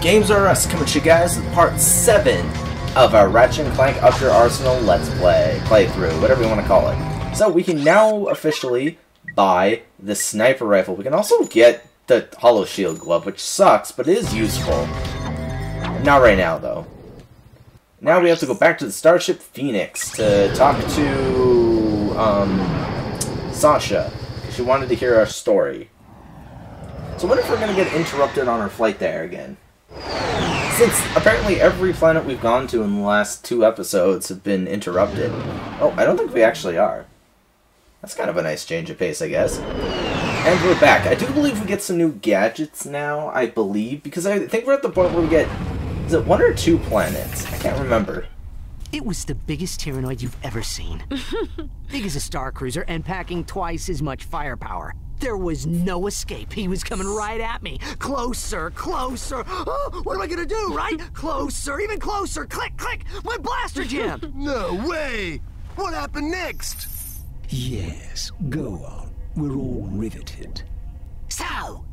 Games R Us coming to you guys with part 7 of our Ratchet and Clank Up Your Arsenal Let's Play, playthrough, whatever you want to call it. So we can now officially buy the sniper rifle. We can also get the Holoshield Glove, which sucks, but it is useful. Not right now, though. Now we have to go back to the Starship Phoenix to talk to, um, Sasha. She wanted to hear our story. So what if we're going to get interrupted on our flight there again? Since apparently every planet we've gone to in the last two episodes have been interrupted. Oh, I don't think we actually are. That's kind of a nice change of pace, I guess. And we're back. I do believe we get some new gadgets now, I believe, because I think we're at the point where we get, is it one or two planets? I can't remember. It was the biggest Tyhrranoid you've ever seen. Big as a star cruiser and packing twice as much firepower. There was no escape. He was coming right at me. Closer, closer. Oh, what am I gonna do, right? Closer, even closer. Click, click. My blaster jammed. No way! What happened next? Yes, go on. We're all riveted. So,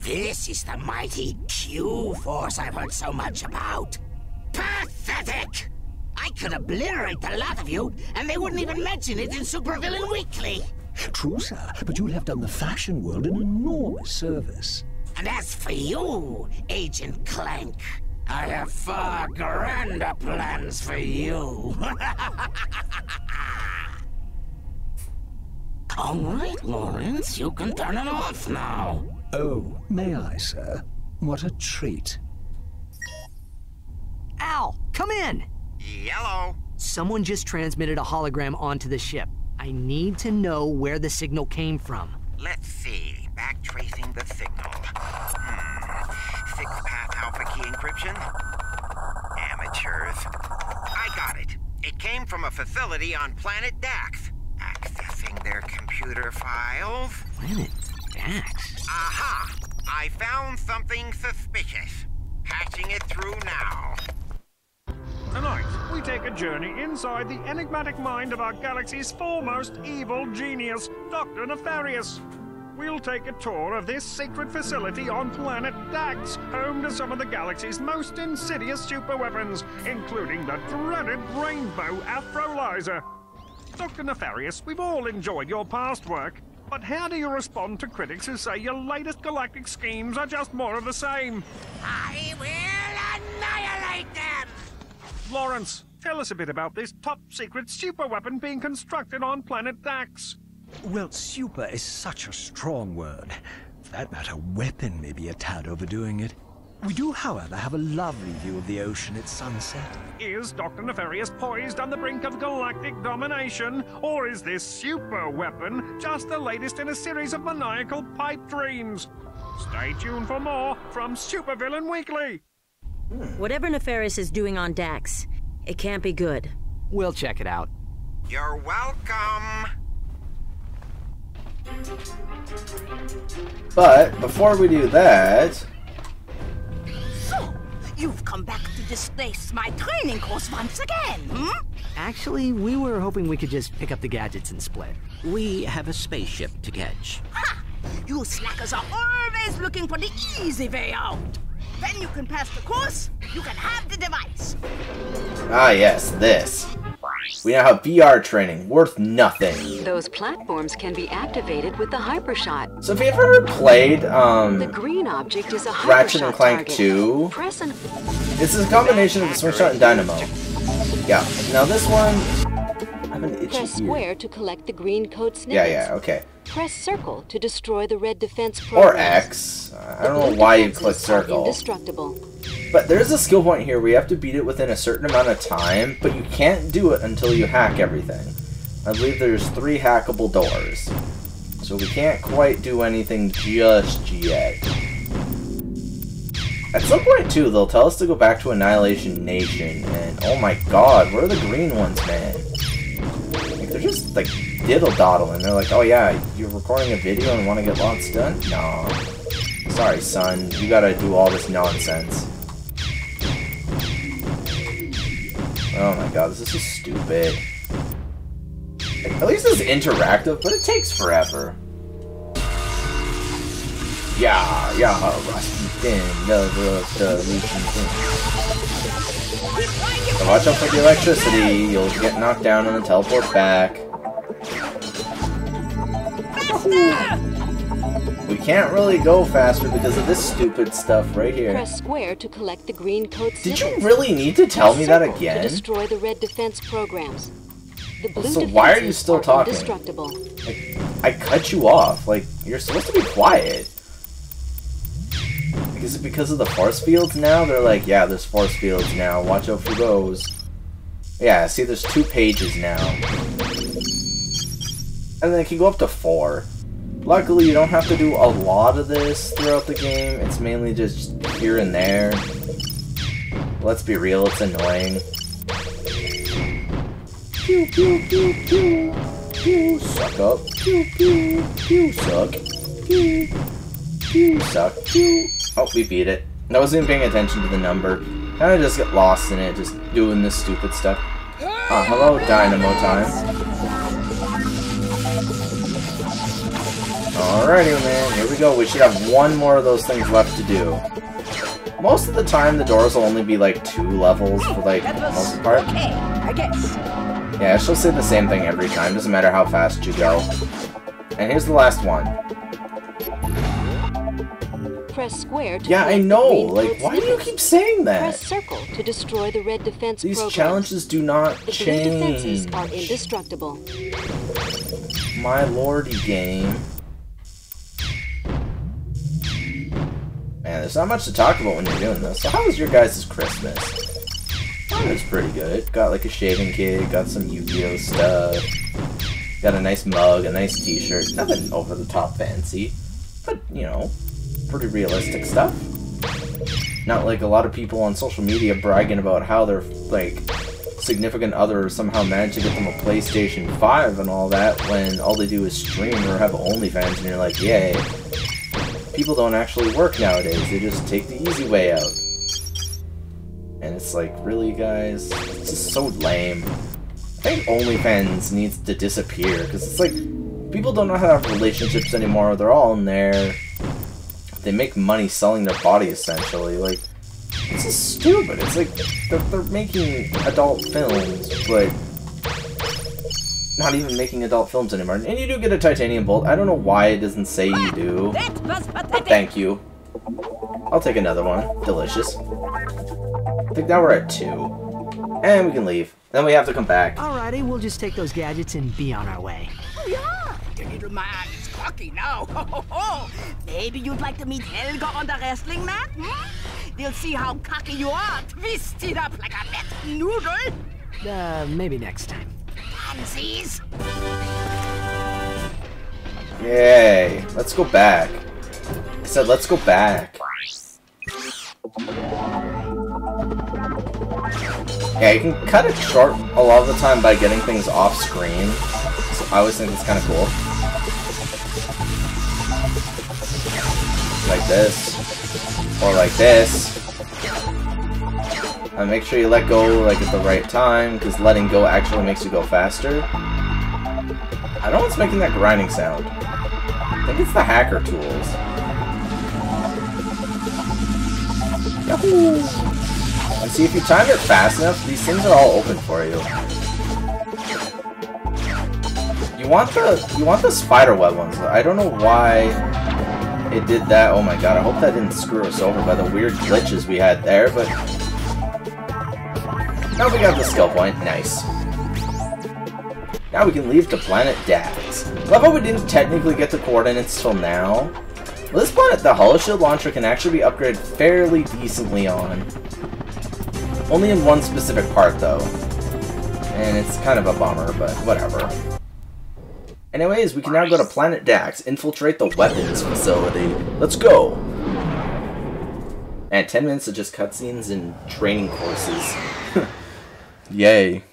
this is the mighty Q-Force I've heard so much about. Pathetic! I could obliterate the lot of you, and they wouldn't even mention it in Supervillain Weekly. True, sir, but you'll have done the fashion world an enormous service. And as for you, Agent Clank, I have far grander plans for you. All right, Lawrence, you can turn it off now. Oh, may I, sir? What a treat. Al, come in. Yellow. Someone just transmitted a hologram onto the ship. I need to know where the signal came from. Let's see. Backtracing the signal. Hmm. Six path alpha key encryption? Amateurs. I got it. It came from a facility on planet Daxx. Accessing their computer files. Planet Daxx? Aha! I found something suspicious. Patching it through now. Tonight, we take a journey inside the enigmatic mind of our galaxy's foremost evil genius, Dr. Nefarious. We'll take a tour of this secret facility on planet Daxx, home to some of the galaxy's most insidious superweapons, including the dreaded Rainbow Afrolyzer. Dr. Nefarious, we've all enjoyed your past work, but how do you respond to critics who say your latest galactic schemes are just more of the same? I will annihilate them! Lawrence, tell us a bit about this top secret superweapon being constructed on planet Daxx. Well, super is such a strong word. For that matter, weapon may be a tad overdoing it. We do, however, have a lovely view of the ocean at sunset. Is Dr. Nefarious poised on the brink of galactic domination, or is this super weapon just the latest in a series of maniacal pipe dreams? Stay tuned for more from Supervillain Weekly. Whatever Nefarious is doing on Daxx, it can't be good. We'll check it out. You're welcome. But before we do that, So, you've come back to displace my training course once again, hmm? Actually, we were hoping we could just pick up the gadgets and split. We have a spaceship to catch. Ha! You slackers are always looking for the easy way out. When you can pass the course, you can have the device. ah yes, this. We now have VR training, worth nothing. Those platforms can be activated with the hypershot. So if you've ever played, um... The green object is a hypershot Ratchet and Clank target. 2, Press and this is a combination of the Slingshot and Dynamo. Yeah, now this one, I have an itchy press ear. square to collect the green code Yeah, snippets. yeah, okay. Press circle to destroy the red defense Or programs. X. Uh, I don't know why you click circle. Indestructible. But there's a skill point here where you have to beat it within a certain amount of time, but you can't do it until you hack everything. I believe there's three hackable doors. So we can't quite do anything just yet. At some point, too, they'll tell us to go back to Annihilation Nation, and oh my god, where are the green ones, man? They're just, like, diddle-doddle, and they're like, oh yeah, you're recording a video and want to get lots done? No. Sorry, son, you gotta do all this nonsense. Oh my god, this is stupid. Like, at least it's interactive, but it takes forever. Yeah, yeah, Rusty of the Legion King. So watch out for the electricity, you'll get knocked down and then teleport back. We can't really go faster because of this stupid stuff right here. Press square to collect the green code Did you really need to tell me that again? To destroy the red defense programs. The blue So why are you still talking? Indestructible. I cut you off. Like, you're supposed to be quiet. Is it because of the force fields now? They're like, yeah, there's force fields now. Watch out for those. Yeah, see, there's two pages now. And then it can go up to four. Luckily, you don't have to do a lot of this throughout the game. It's mainly just here and there. Let's be real, it's annoying. Pew, pew, pew, pew. Pew, suck up. Pew, pew, pew, suck. Pew, pew, suck. Pew. Oh, we beat it. I wasn't even paying attention to the number. Kinda just get lost in it, just doing this stupid stuff. Ah, hello, Dynamo Time. Alrighty, man. Here we go. We should have one more of those things left to do. Most of the time, the doors will only be like two levels for like the most part. Okay, I guess. Yeah, she'll say the same thing every time, doesn't matter how fast you go. And here's the last one. Press square to Yeah, I know. Like, why do you keep saying Press that? circle to destroy the red defense These programs. challenges do not The blue defenses change. are indestructible. My lordy game. Man, there's not much to talk about when you're doing this. So how was your guys' Christmas? Mine was pretty good. Got like a shaving kit, got some Yu-Gi-Oh stuff. Got a nice mug, a nice t-shirt. Nothing over the top fancy. But, you know, pretty realistic stuff. Not like a lot of people on social media bragging about how their, like, significant other somehow managed to get them a PlayStation 5 and all that when all they do is stream or have OnlyFans and you're like, yay. People don't actually work nowadays, they just take the easy way out. And it's like, really, guys? It's just so lame. I think OnlyFans needs to disappear because it's like people don't know how to have relationships anymore. They're all in there. They make money selling their body essentially. Like this is stupid. It's like they're, they're making adult films, but not even making adult films anymore. And you do get a titanium bolt. I don't know why it doesn't say you do. But thank you. I'll take another one. Delicious. I think now we're at two. And we can leave. Then we have to come back. Alrighty, we'll just take those gadgets and be on our way. Man is cocky now. Ho, ho, ho. Maybe you'd like to meet Helga on the wrestling mat? Hmm? We'll see how cocky you are. Twist it up like a wet noodle. Uh, maybe next time. Pansies. Yay. Let's go back. I said let's go back. Yeah, you can cut it short a lot of the time by getting things off screen. So I always think it's kind of cool. Like this. Or like this. And make sure you let go like at the right time, because letting go actually makes you go faster. I don't know what's making that grinding sound. I think it's the hacker tools. Yahoo! And see, if you time it fast enough, these things are all open for you. You want the you want the spider web ones. I don't know why it did that. Oh my god, I hope that didn't screw us over by the weird glitches we had there, but now we got the skill point. Nice. Now we can leave to planet Daxx. Love how we didn't technically get the coordinates till now. Well, this planet, the Holoshield launcher can actually be upgraded fairly decently on. Only in one specific part, though. And it's kind of a bummer, but whatever. Anyways, we can now go to Planet Daxx, infiltrate the weapons facility. Let's go! And 10 minutes of just cutscenes and training courses. Yay.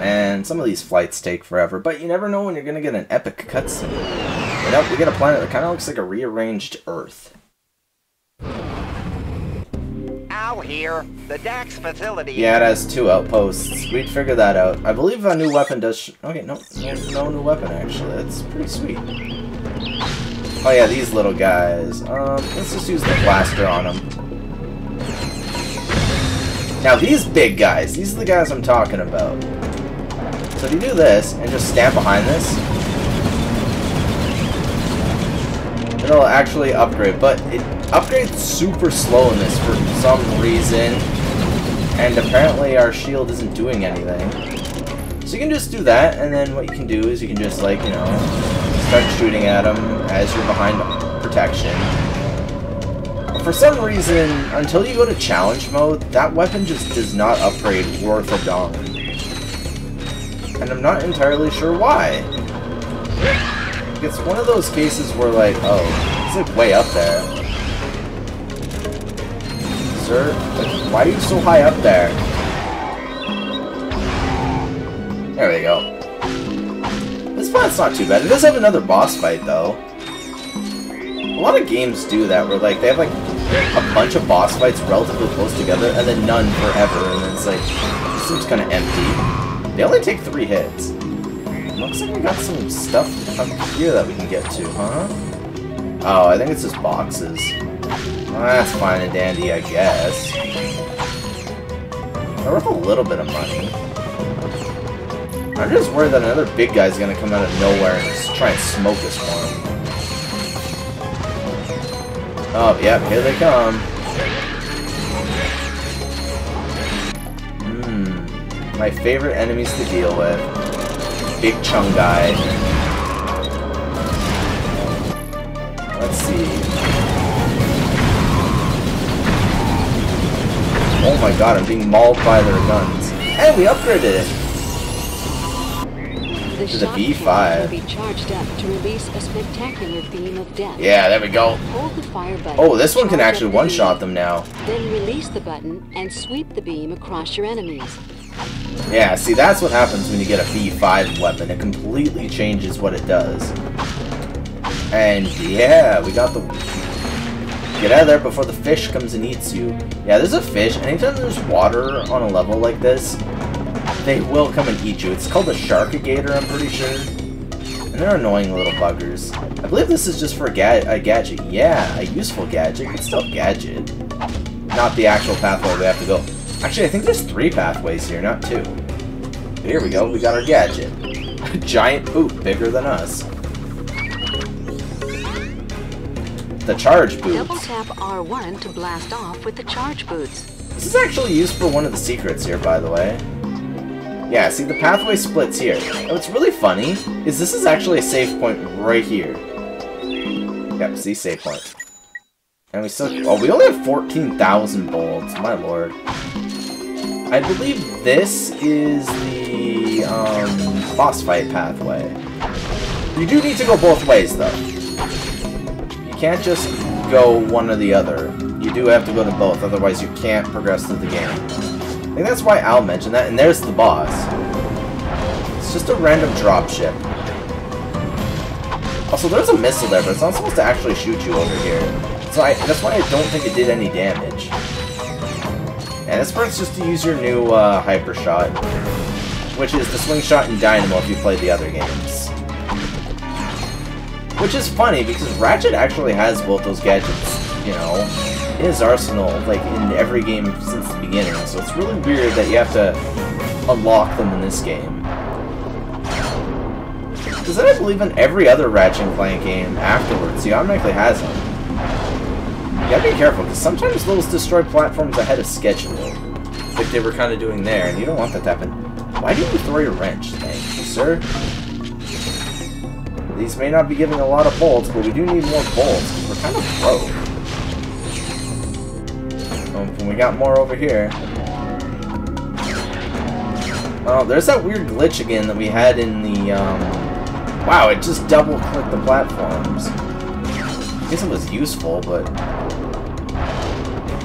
And some of these flights take forever, but you never know when you're gonna get an epic cutscene. You oh, know, we get a planet that kind of looks like a rearranged Earth. Al here. The Daxx facility. Yeah, it has two outposts. We'd figure that out. I believe a new weapon does. Okay, no, no, no new weapon actually. That's pretty sweet. Oh yeah, these little guys. Um, let's just use the blaster on them. Now these big guys, these are the guys I'm talking about. So if you do this, and just stand behind this, it'll actually upgrade, but it upgrades super slow in this for some reason, and apparently our shield isn't doing anything. So you can just do that, and then what you can do is you can just, like, you know, start shooting at them as you're behind protection. For some reason, until you go to challenge mode, that weapon just does not upgrade worth a darn. And I'm not entirely sure why. It's one of those cases where like, oh, it's like way up there. Sir, why are you so high up there? There we go. This plant's not too bad. It does have another boss fight, though. A lot of games do that, where like they have like a bunch of boss fights relatively close together, and then none forever, and then it's like, it seems kind of empty. They only take three hits. Looks like we got some stuff up here that we can get to, huh? Oh, I think it's just boxes. Well, that's fine and dandy, I guess. They're worth a little bit of money. I'm just worried that another big guy's gonna come out of nowhere and try and smoke us one. Oh, yep, here they come. Hmm, my favorite enemies to deal with. Big Chung guy. Oh my god, I'm being mauled by their guns. Hey, we upgraded it! The to the shot V5. be charged up to release a spectacular beam of death. Yeah, there we go. Hold the fire button. Oh, this one can actually the one-shot them now. Then release the button and sweep the beam across your enemies. Yeah, see, that's what happens when you get a V5 weapon. It completely changes what it does. And yeah, we got the... Get out of there before the fish comes and eats you. Yeah, there's a fish. Anytime there's water on a level like this, they will come and eat you. It's called a Sharkigator, I'm pretty sure. And they're annoying little buggers. I believe this is just for a, ga a gadget. Yeah, a useful gadget, It's still gadget. Not the actual pathway we have to go. Actually, I think there's three pathways here, not two. Here we go, we got our gadget. A giant poop bigger than us. The charge boots. Double tap R1 to blast off with the charge boots. This is actually used for one of the secrets here, by the way. Yeah, see, the pathway splits here. And what's really funny is this is actually a save point right here. Yep, see, save point. And we still... Oh, we only have 14,000 bolts. My lord. I believe this is the um, boss fight pathway. You do need to go both ways, though. You can't just go one or the other. You do have to go to both, otherwise you can't progress through the game. I think that's why Al mentioned that, and there's the boss. It's just a random dropship. Also, there's a missile there, but it's not supposed to actually shoot you over here. So I, that's why I don't think it did any damage. And this part's just to use your new uh, Hyper Shot, which is the Swing Shot and Dynamo if you played the other games. Which is funny, because Ratchet actually has both those gadgets, you know, in his arsenal, like, in every game since the beginning, so it's really weird that you have to unlock them in this game. Because then I believe in every other Ratchet and Clank game afterwards, he automatically has them. You gotta be careful, because sometimes those destroy platforms ahead of schedule. Like they were kind of doing there, and you don't want that to happen. Why do you throw your wrench? Thank you, sir. These may not be giving a lot of bolts, but we do need more bolts, we're kind of broke. Oh, and we got more over here. Oh, there's that weird glitch again that we had in the, um... Wow, it just double-clicked the platforms. I guess it was useful, but...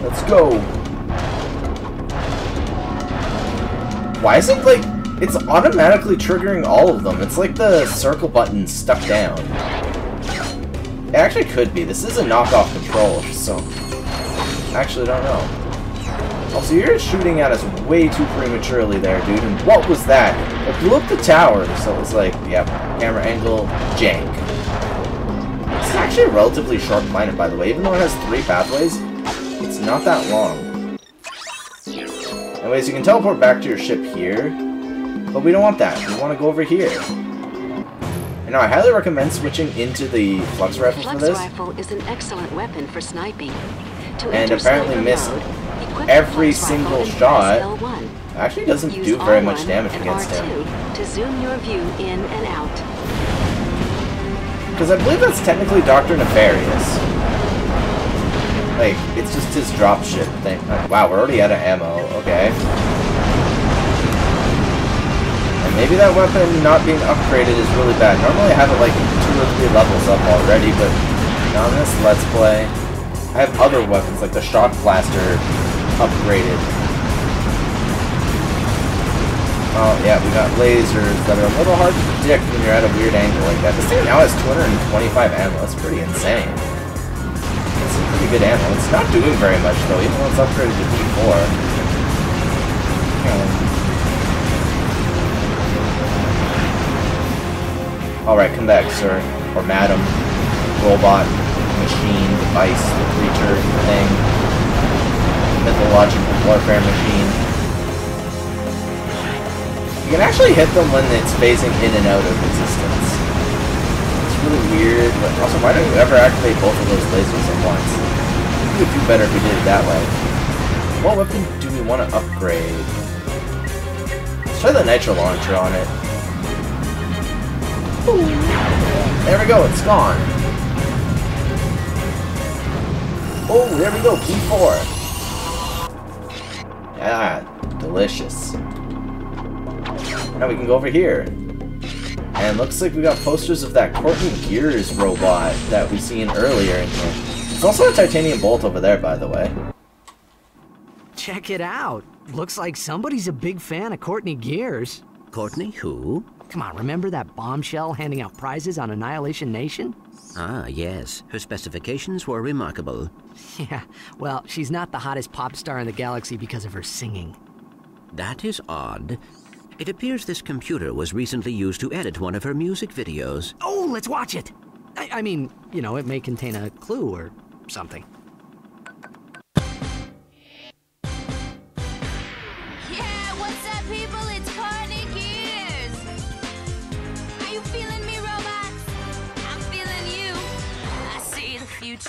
Let's go! Why is it, like... It's automatically triggering all of them. It's like the circle button stuck down. It actually could be. This is a knockoff control, so... Actually, don't know. Also, you're shooting at us way too prematurely there, dude. And what was that? It blew up the tower, so it was like, yep, camera angle, jank. This is actually relatively short planet, by the way. Even though it has three pathways, it's not that long. Anyways, you can teleport back to your ship here, but we don't want that. We want to go over here. And now I highly recommend switching into the Flux Rifle Flux for this. rifle is an excellent weapon for sniping. To And apparently miss equip every the Flux rifle single shot. L1. Actually doesn't Use do very R1 much damage against R2 him. to zoom your view in and out. Because I believe that's technically Dr. Nefarious. Like, it's just his dropship thing. Like, wow, we're already out of ammo. Okay. And maybe that weapon not being upgraded is really bad. Normally I have it like two or three levels up already, but on this Let's Play, I have other weapons like the Shock Blaster upgraded. Oh yeah, we got lasers that are a little hard to predict when you're at a weird angle like that. This thing now has 225 ammo. That's pretty insane. That's some pretty good ammo. It's not doing very much though, even though it's upgraded to D4. Alright, come back, sir. Or madam. Robot, machine, device, creature, thing. Mythological warfare machine. You can actually hit them when it's phasing in and out of existence. It's really weird, but also why don't you ever activate both of those lasers at once? We would do better if we did it that way. What weapon do we want to upgrade? Let's try the nitro launcher on it. There we go, it's gone. Oh, there we go, P4. Yeah, delicious. Now we can go over here. And looks like we got posters of that Courtney Gears robot that we seen earlier in here. There's also a titanium bolt over there, by the way. Check it out. Looks like somebody's a big fan of Courtney Gears. Courtney who? Come on, remember that bombshell handing out prizes on Annihilation Nation? Ah, yes. Her specifications were remarkable. Yeah, well, she's not the hottest pop star in the galaxy because of her singing. That is odd. It appears this computer was recently used to edit one of her music videos. Oh, let's watch it! I, I mean, you know, it may contain a clue or something.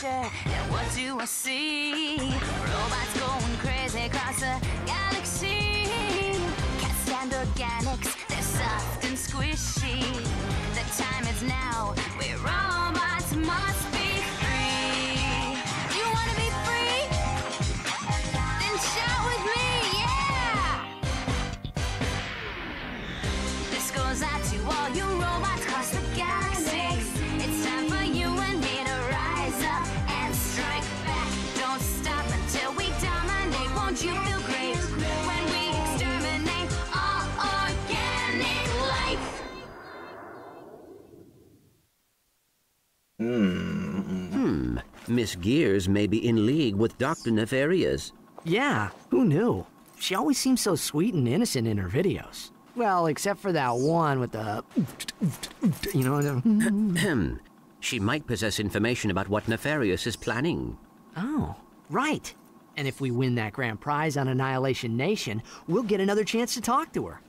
Future, and what do I see? Robots going crazy across the galaxy. Can't stand organics, they're soft and squishy. The time is now, where robots must be Miss Gears may be in league with Dr. Nefarious. Yeah, who knew? She always seems so sweet and innocent in her videos. Well, except for that one with the. You know. the- she might possess information about what Nefarious is planning. Oh, right. And if we win that grand prize on Annihilation Nation, we'll get another chance to talk to her.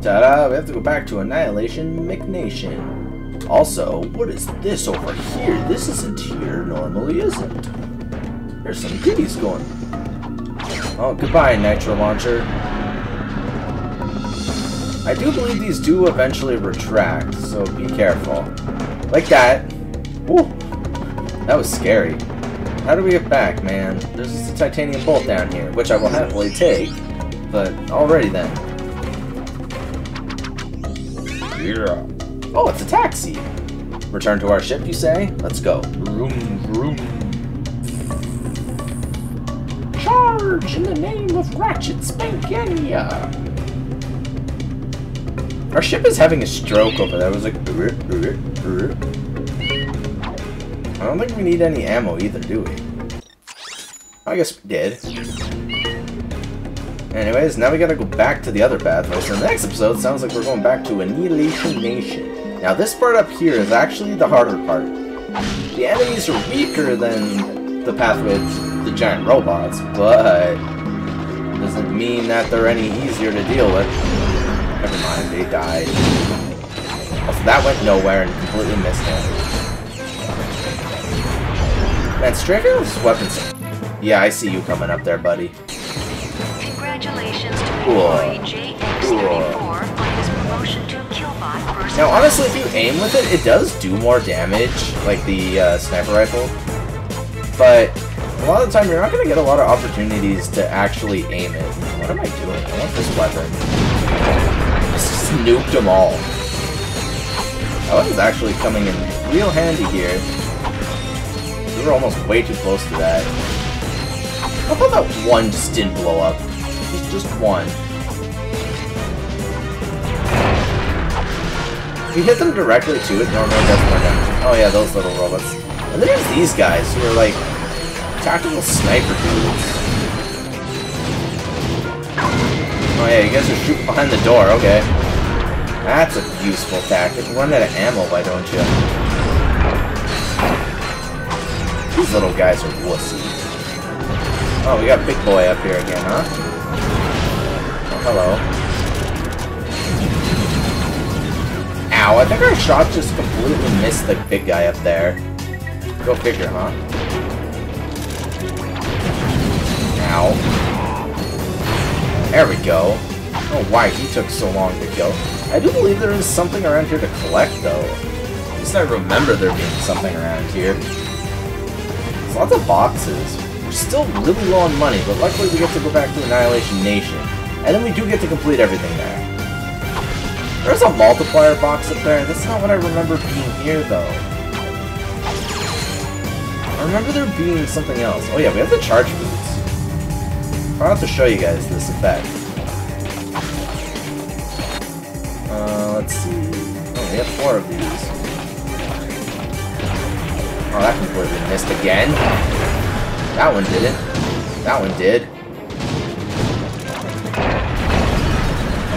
Ta-da! We have to go back to Annihilation McNation. Also, what is this over here? This isn't here normally, isn't? There's some goodies going. Oh, goodbye, Nitro Launcher. I do believe these do eventually retract, so be careful. Like that. Woo! That was scary. How do we get back, man? There's a titanium bolt down here, which I will happily take. But already then. Yeah. Oh, it's a taxi. Return to our ship, you say? Let's go. Vroom, vroom. Charge in the name of Ratchet Spankania. Our ship is having a stroke over there. It was like. I don't think we need any ammo either, do we? I guess we did. Anyways, now we gotta go back to the other pathway. So the next episode sounds like we're going back to Annihilation Nation. Now this part up here is actually the harder part. The enemies are weaker than the path with the giant robots, but doesn't mean that they're any easier to deal with. Never mind, they died. Also, that went nowhere and completely missed it. Man, Straker's weapons... Yeah, I see you coming up there, buddy. Congratulations to Cool. employee Now, honestly, if you aim with it, it does do more damage, like the uh, sniper rifle. But a lot of the time, you're not going to get a lot of opportunities to actually aim it. What am I doing? I want this weapon. Just nuked them all. That weapon's actually coming in real handy here. We were almost way too close to that. How about that one just didn't blow up? Just, just one. If you hit them directly to it, normally does more damage. Oh yeah, those little robots. And then there's these guys who are like tactical sniper dudes. Oh yeah, you guys are shooting behind the door, okay. That's a useful tactic. Run out of ammo, why don't you? These little guys are wussies. Oh, we got Big Boy up here again, huh? Oh, hello. Ow, I think our shot just completely missed the big guy up there. Go figure, huh? Ow. There we go. Oh, why he took so long to kill. I do believe there is something around here to collect, though. At least I remember there being something around here. There's lots of boxes. We're still really low on money, but luckily we get to go back to Annihilation Nation. And then we do get to complete everything there. There's a multiplier box up there. That's not what I remember being here, though. I remember there being something else. Oh yeah, we have the charge boots. I'll have to show you guys this effect. Uh, let's see. Oh, we have four of these. Oh, that completely missed again. That one didn't. That one did.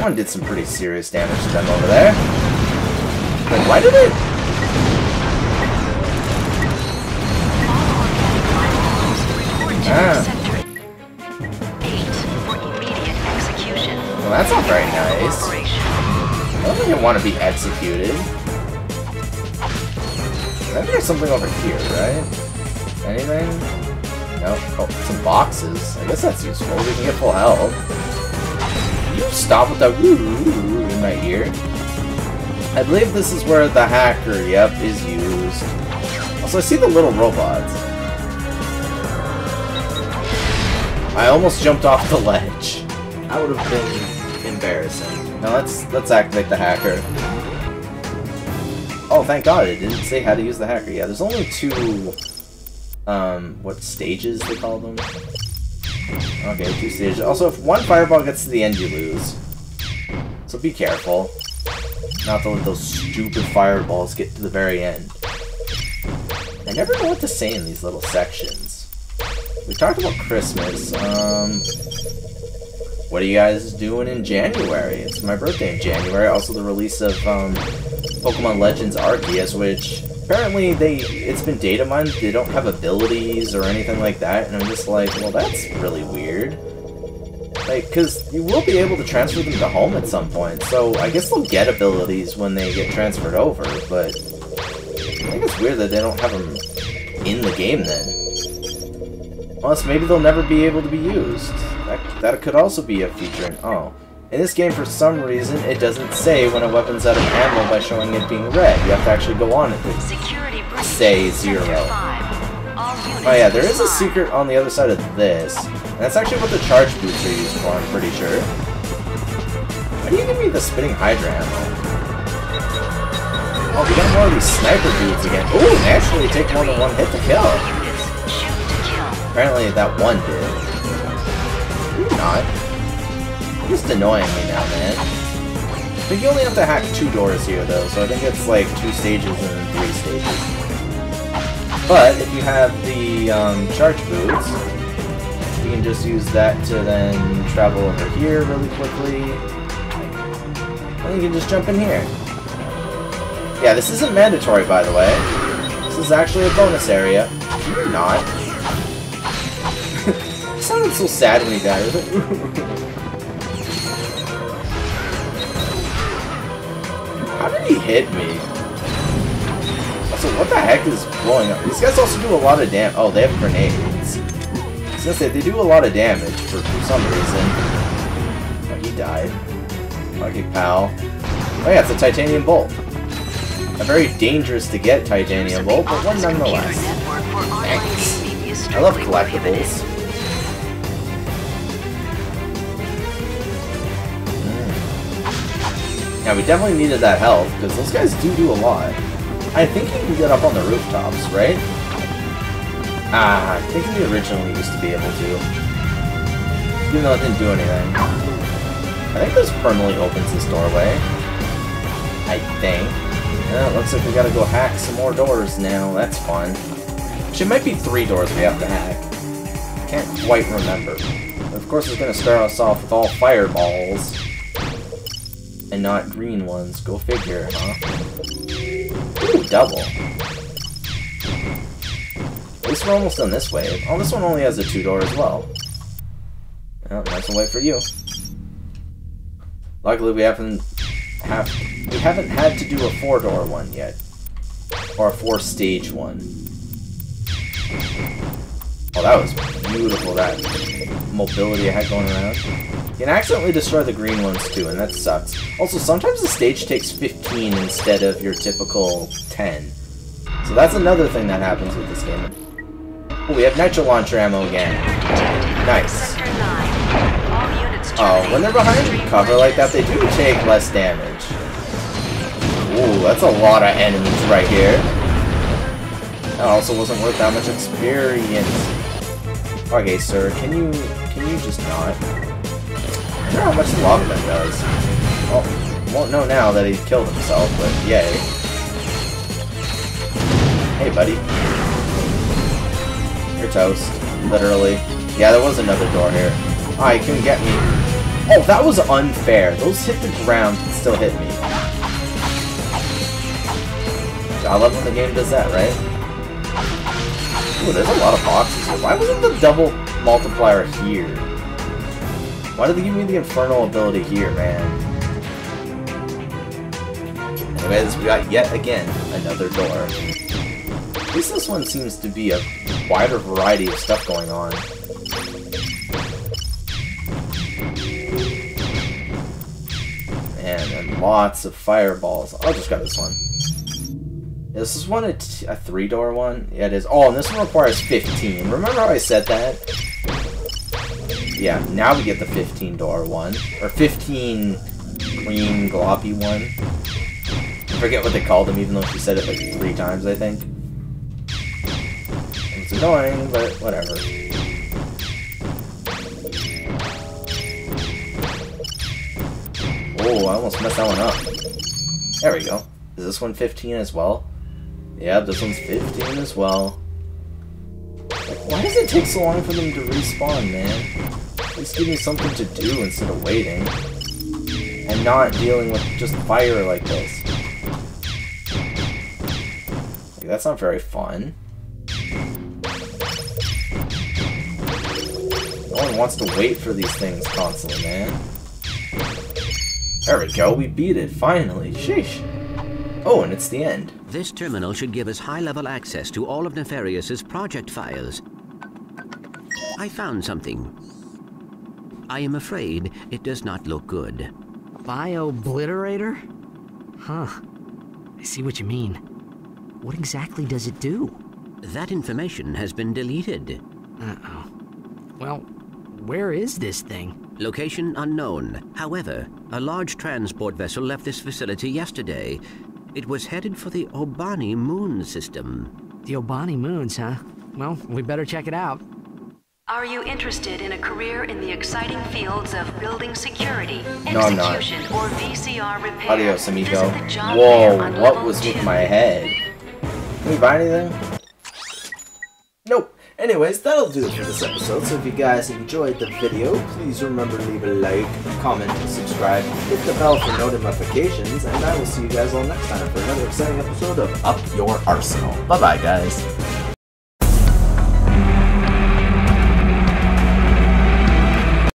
One did some pretty serious damage to them over there. Like, why did it? Ah. Well, that's not very nice. I don't think I want to be executed. Think there's something over here, right? Anything? No. Oh, some boxes. I guess that's useful. We can get full health. You stop with that woo in my ear. I believe this is where the hacker, yep, is used. Also, I see the little robots. I almost jumped off the ledge. That would have been embarrassing. Now let's let's activate the hacker. Oh, thank God, it didn't say how to use the hacker. Yeah, there's only two, um, what stages they call them? Okay, two stages. Also, if one fireball gets to the end, you lose. So be careful. Not to let those stupid fireballs get to the very end. I never know what to say in these little sections. We talked about Christmas. Um, what are you guys doing in January? It's my birthday in January. Also, the release of um, Pokemon Legends Arceus, which apparently they it's been data mined. They don't have abilities or anything like that, and I'm just like, well, that's really weird. Like, because you will be able to transfer them to home at some point, so I guess they'll get abilities when they get transferred over, but I think it's weird that they don't have them in the game then. Unless maybe they'll never be able to be used. That, that could also be a feature in... Oh. In this game, for some reason, it doesn't say when a weapon's out of ammo by showing it being red. You have to actually go on it to say zero. Oh yeah, there is a secret on the other side of this. And that's actually what the charge boots are used for, I'm pretty sure. Why do you give me the spinning Hydra ammo? Oh, we got more of these sniper dudes again. Ooh, they actually take more than one hit to kill. Apparently that one did. Maybe not. Just annoying me now, man. I think you only have to hack two doors here, though, so I think it's like two stages and three stages. But if you have the um, charge boots, you can just use that to then travel over here really quickly. And you can just jump in here. Yeah, this isn't mandatory, by the way. This is actually a bonus area. You're not. he sounded so sad when he died. hit me? Also, what the heck is blowing up? These guys also do a lot of damage. Oh, they have grenades. I was say, they do a lot of damage for, for some reason. Oh, he died. Lucky pal. Oh yeah, it's a titanium bolt. A very dangerous to get titanium bolt, but one nonetheless. Thanks. I love collectibles. Yeah, we definitely needed that health, because those guys do do a lot. I think you can get up on the rooftops, right? Ah, I think we originally used to be able to. Even though it didn't do anything. I think this permanently opens this doorway. I think. Yeah, it looks like we gotta go hack some more doors now. That's fun. Actually, it might be three doors we have to hack. Can't quite remember. Of course, it's gonna start us off with all fireballs. And not green ones. Go figure, huh? Ooh, double. At least we're almost done this wave. Oh, this one only has a two-door as well. Well, nice and wait for you. Luckily, we haven't have we haven't had to do a four-door one yet, or a four-stage one. Oh, that was beautiful. That mobility I had going around. Can accidentally destroy the green ones too, and that sucks. Also, sometimes the stage takes 15 instead of your typical 10. So that's another thing that happens with this game. Oh, we have nitro launcher ammo again. Nice. Oh, when they're behind cover like that, they do take less damage. Ooh, that's a lot of enemies right here. That also wasn't worth that much experience. Okay, sir, can you can you just not? Wonder how much that does. Well, won't know now that he killed himself, but yay. Hey, buddy. You're toast. Literally. Yeah, there was another door here. Ah, oh, couldn't get me. Oh, that was unfair. Those hit the ground and still hit me. I love when the game does that, right? Ooh, there's a lot of boxes here. Why wasn't the double multiplier here? Why did they give me the infernal ability here, man? Anyways, we got yet again another door. At least this one seems to be a wider variety of stuff going on. And, lots of fireballs. Oh, I'll just grab this one. Is this one a, a three-door one? Yeah, it is. Oh, and this one requires 15. Remember how I said that? Yeah, now we get the 15-door one. Or 15 green gloppy one. I forget what they called them, even though she said it like three times, I think. It's annoying, but whatever. Oh, I almost messed that one up. There we go. Is this one 15 as well? Yeah, this one's 15 as well. Why does it take so long for them to respawn, man? At least give me something to do instead of waiting. And not dealing with just fire like this. Like, that's not very fun. No one wants to wait for these things constantly, man. There we go, we beat it, finally. Sheesh. Oh, and it's the end. This terminal should give us high-level access to all of Nefarious' project files. I found something. I am afraid it does not look good. Bio-obliterator? Huh. I see what you mean. What exactly does it do? That information has been deleted. Uh-oh. Well, where is this thing? Location unknown. However, a large transport vessel left this facility yesterday. It was headed for the Obani moon system. The Obani moons, huh? Well, we better check it out. Are you interested in a career in the exciting fields of building security, No, I'm not. execution, or VCR repair? Adios, amigo. Visit the job Whoa, what level was with my head? Can we buy anything? Anyways, that'll do it for this episode. So if you guys enjoyed the video, please remember to leave a like, comment, subscribe, hit the bell for notifications, and I will see you guys all next time for another exciting episode of Up Your Arsenal. Bye bye, guys.